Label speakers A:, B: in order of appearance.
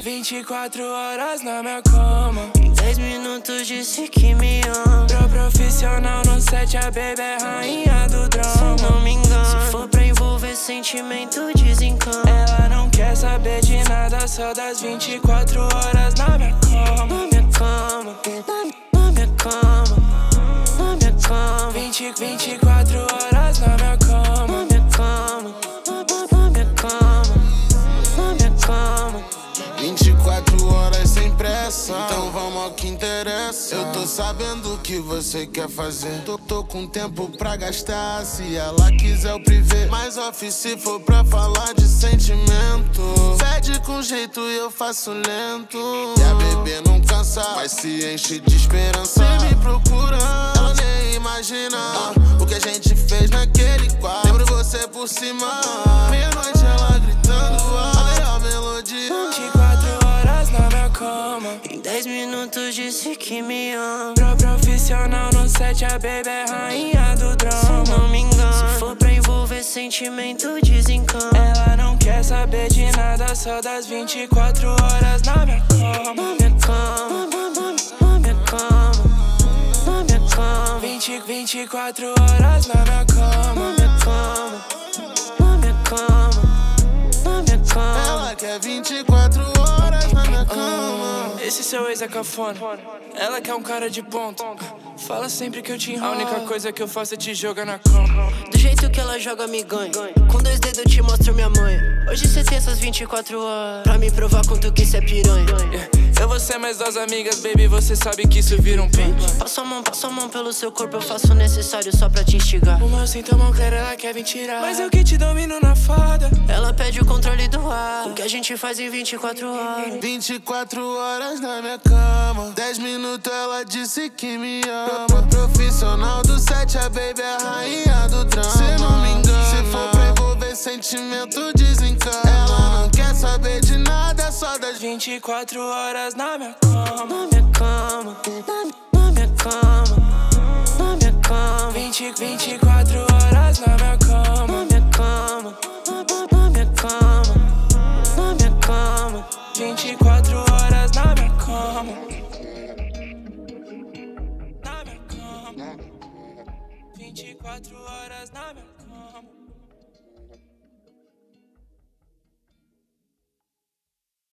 A: 24 horas na minha cama.
B: Em 10 minutos disse que me ama.
A: Pro profissional no set, a baby é rainha do drama.
B: Se não me engano, se for pra envolver sentimento, desencana.
A: Ela não quer saber de nada, só das 24 horas na minha cama.
B: Na minha cama, na, na minha cama, na minha cama.
A: 20, 24
C: pressa. Então vamos ao que interessa. Eu tô sabendo o que você quer fazer. Tô, tô com tempo pra gastar. Se ela quiser o privê. Mas off se for pra falar de sentimento. Fede com jeito e eu faço lento. E a bebê não cansa, mas se enche de esperança. Vem me procurando, ela nem imagina o que a gente fez naquele quarto. Lembro você por cima.
A: Cama.
B: Em 10 minutos disse que me ama.
A: Pro profissional no set, a baby é rainha do
B: Se
A: drama.
B: não me engano, se for pra envolver sentimento, desencana.
A: Ela não quer saber de nada, só das 24 horas na minha cama.
B: Na minha cama, na, na, na minha cama, na minha cama.
A: 20, 24 horas na minha
B: Na
A: cama.
B: minha cama, na minha cama, na minha cama.
C: Ela quer 24
A: seu ex é cafona. Ela quer um cara de ponta. Fala sempre que eu te enrolo. A única coisa que eu faço é te jogar na cama.
B: Do jeito que ela joga, me ganha. Com dois dedos eu te mostro minha mãe. Hoje cê tem essas 24 horas pra me provar quanto que cê é piranha.
A: Yeah. Eu vou ser mais duas amigas, baby. Você sabe que isso vira um pente.
B: Passo a mão, passo a mão pelo seu corpo, eu faço o necessário só pra te instigar.
A: O meu sinto mão clara, ela quer vir tirar. Mas eu que te domino na foda.
B: Ela pede o controle do ar, o que a gente faz em 24 horas.
C: 24 horas na minha cama. 10 minutos ela disse que me ama ama Profissional do set, a baby é a rainha do drama. Se não me engano, Se for pra envolver sentimento, desencanto. Ela não quer saber de nada, é só das
A: 24 horas na minha cama.
B: Na minha cama, na, na minha cama Na minha cama.
A: 20, 24 horas na minha cama.
B: Na minha cama, na, na minha cama Na minha cama.
A: 24 quatro horas na minha